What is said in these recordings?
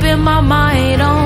keeping my mind on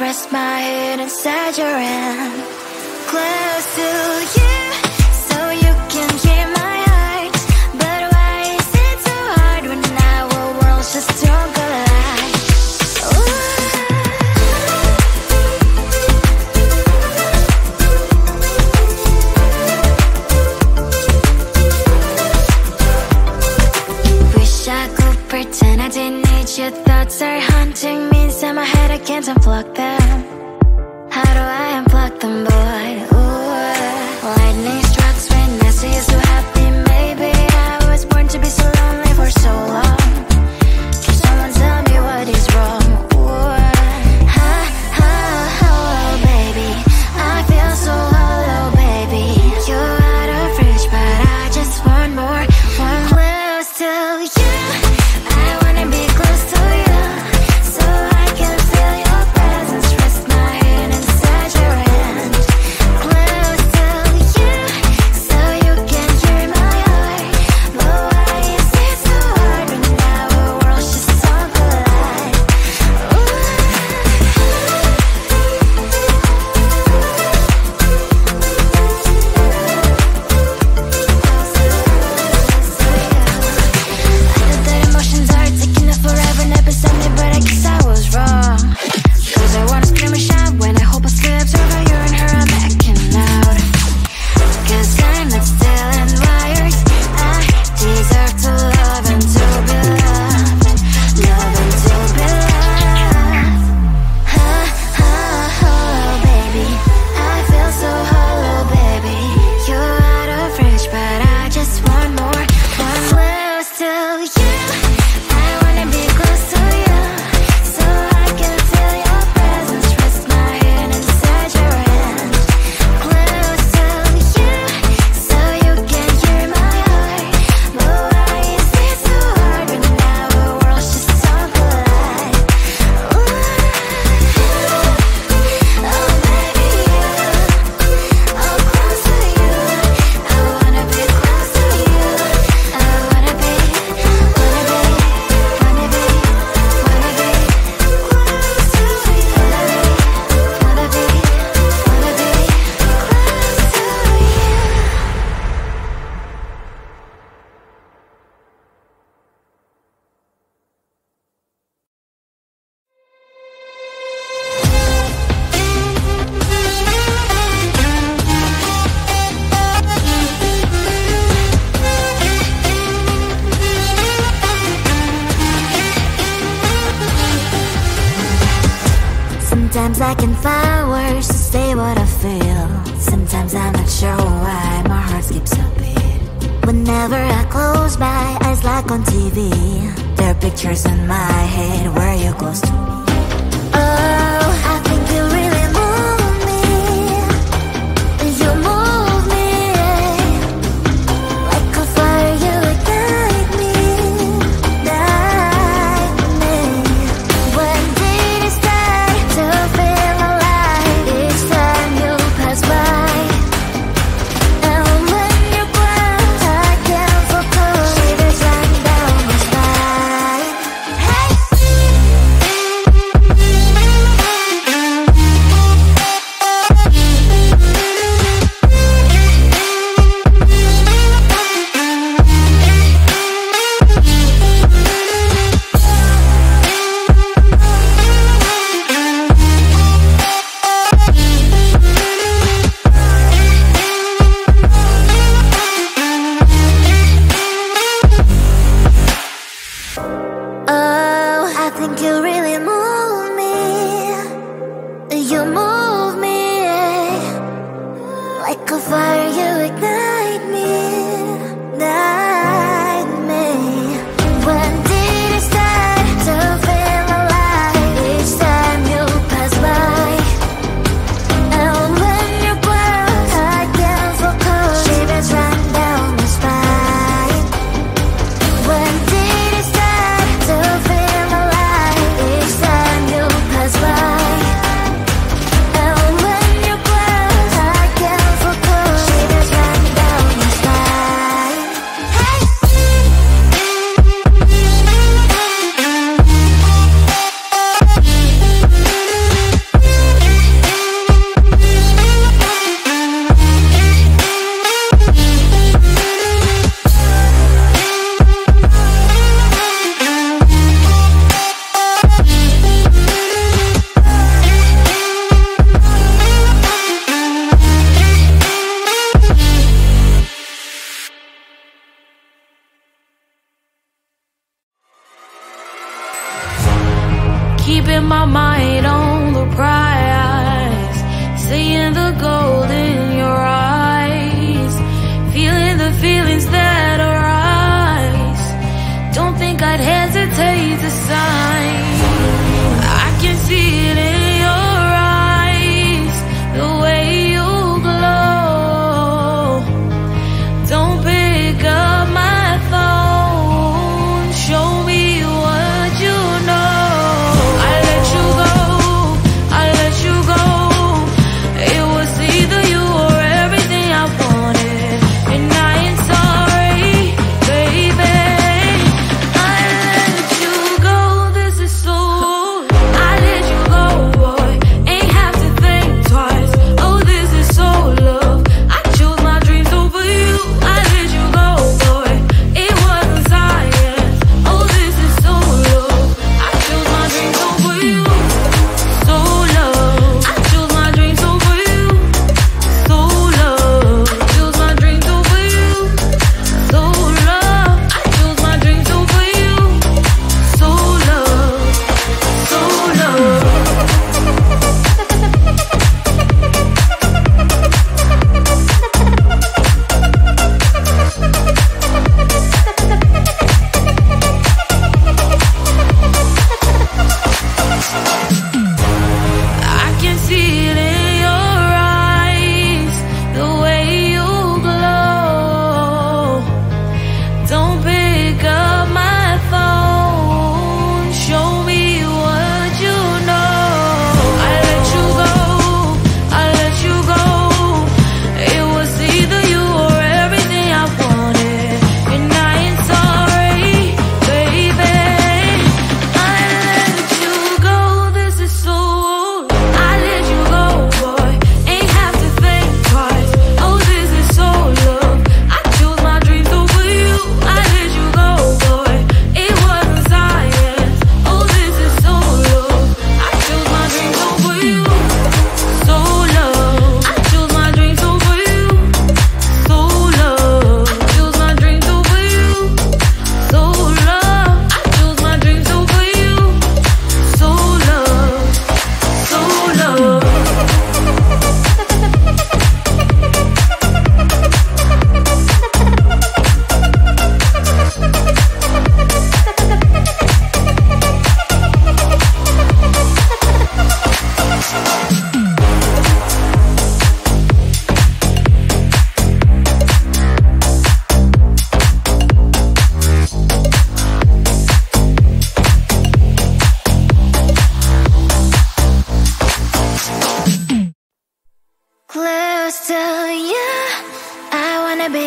rest my head inside your hand. Close to Whenever I close my eyes, like on TV, there are pictures in my head where you're close to me.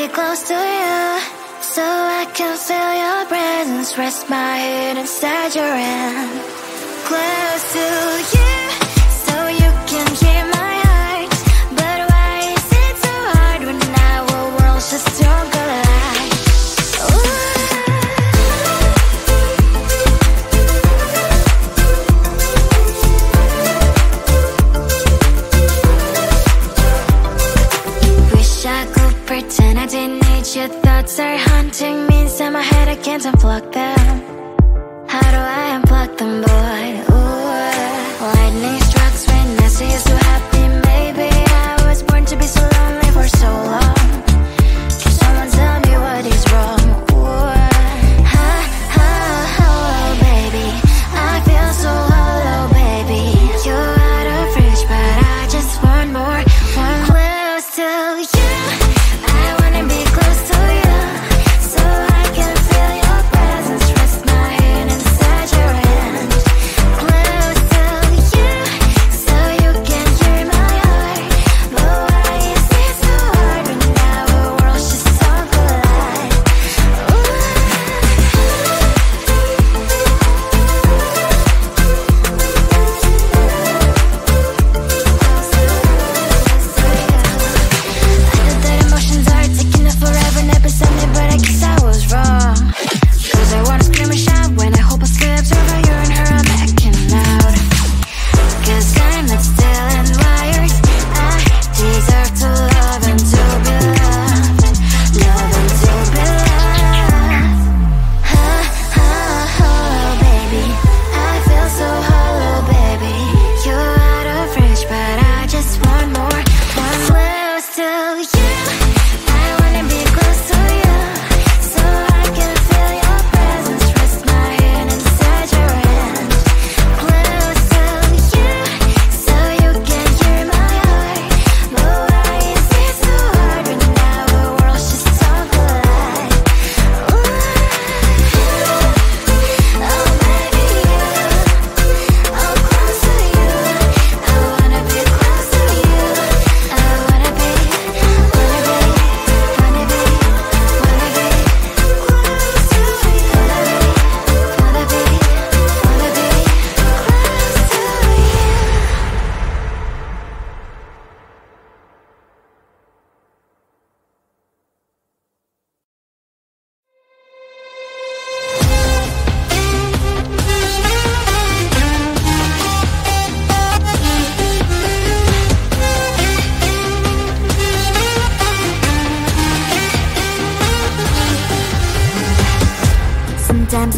close to you So I can feel your presence. Rest my head inside your hand. Close to you. your thoughts are haunting me Inside my head I can't unplug them How do I unplug them?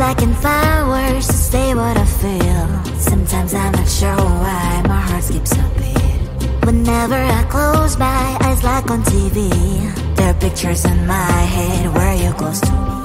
Second flowers to say what I feel. Sometimes I'm not sure why my heart skips a beat. Whenever I close my eyes like on TV There are pictures in my head where you're close to me.